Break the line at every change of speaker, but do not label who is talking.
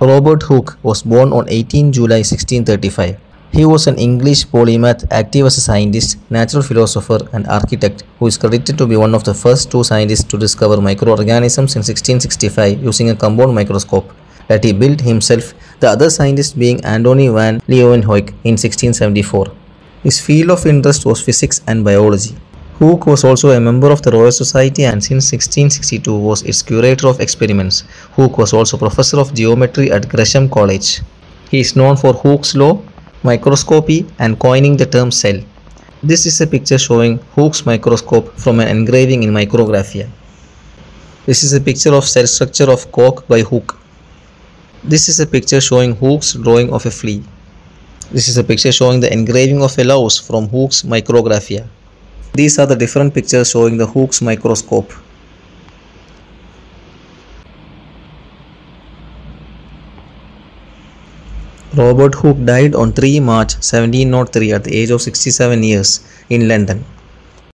Robert Hooke was born on 18 July 1635. He was an English polymath, active as a scientist, natural philosopher, and architect who is credited to be one of the first two scientists to discover microorganisms in 1665 using a compound microscope that he built himself, the other scientist being Antoni van Leeuwenhoek in 1674. His field of interest was physics and biology. Hooke was also a member of the Royal Society and since 1662 was its curator of experiments. Hooke was also professor of geometry at Gresham College. He is known for Hooke's law, microscopy and coining the term cell. This is a picture showing Hooke's microscope from an engraving in Micrographia. This is a picture of cell structure of cork by Hooke. This is a picture showing Hooke's drawing of a flea. This is a picture showing the engraving of a louse from Hooke's Micrographia. These are the different pictures showing the Hooke's microscope. Robert Hooke died on 3 March 1703 at the age of 67 years in London.